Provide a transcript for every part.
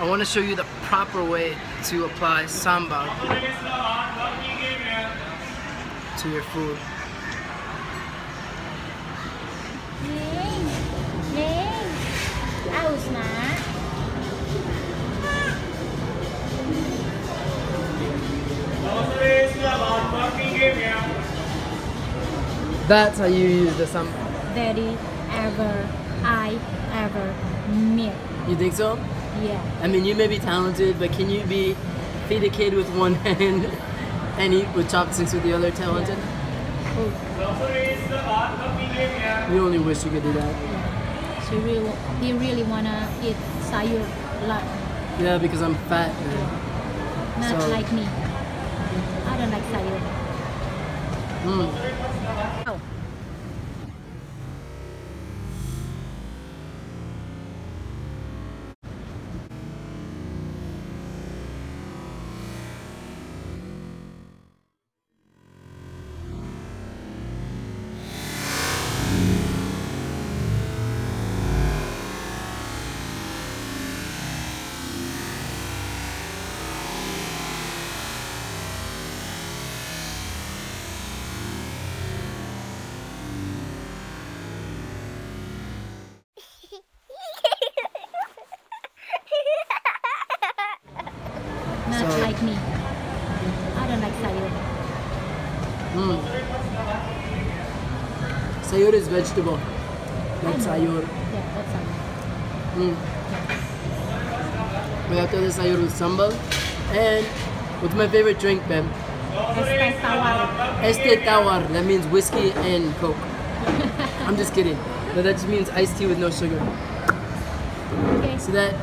I want to show you the proper way to apply sambal to your food. That's how you use the sambal. Very ever I ever me. You think so? Yeah I mean, you may be talented, but can you be feed a kid with one hand and eat with chopsticks with the other talented? oh, You only wish you could do that. she really he really wanna eat sayur lot Yeah, because I'm fat. Man. not So- like me I don't like sayur Mm. Not So- like me I don't like sayur Mm. Sayur is vegetable. Like sayur. yeah that's all Mm. We have to have the sayur with sambal. And what's my favorite drink, Ben? es teh tawar Es teh tawar. That means whiskey and coke. I'm just kidding. But that just means iced tea with no sugar. okay See that?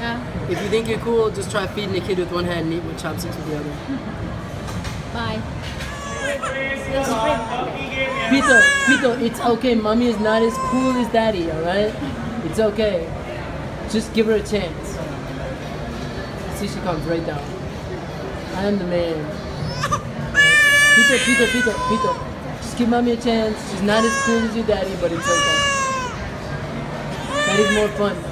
Uh, If you think you're cool, just try feeding a kid with one hand and eat with chopsticks with the other. bye Pito, Pito, it's okay. Mommy is not as cool as daddy, alright? It's okay. Just give her a chance. See, she comes right down. I am the man. Pito, Pito, Pito, Pito. Just give mommy a chance. She's not as cool as your daddy, but it's okay. Daddy's more fun.